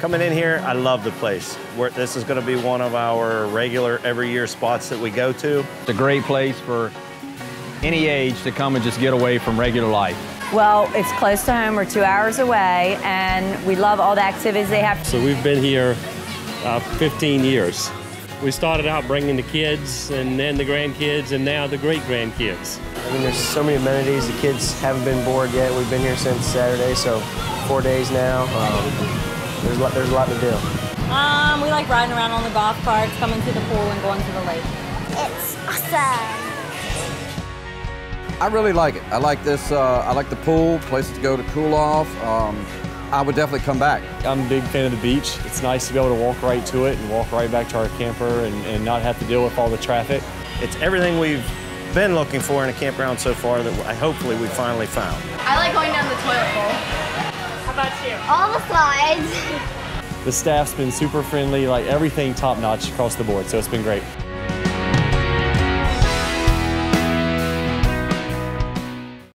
Coming in here, I love the place. We're, this is going to be one of our regular every year spots that we go to. It's a great place for any age to come and just get away from regular life. Well, it's close to home. We're two hours away, and we love all the activities they have. So we've been here uh, 15 years. We started out bringing the kids and then the grandkids and now the great grandkids. I mean, there's so many amenities. The kids haven't been bored yet. We've been here since Saturday, so four days now. Um, there's a lot, there's a lot to do. Um, we like riding around on the golf carts, coming to the pool, and going to the lake. It's awesome. I really like it. I like this. Uh, I like the pool, places to go to cool off. Um, I would definitely come back. I'm a big fan of the beach. It's nice to be able to walk right to it and walk right back to our camper and, and not have to deal with all the traffic. It's everything we've been looking for in a campground so far that I, hopefully we finally found. I like going down the toilet bowl. How about you? All the slides. The staff's been super friendly, like everything top notch across the board, so it's been great.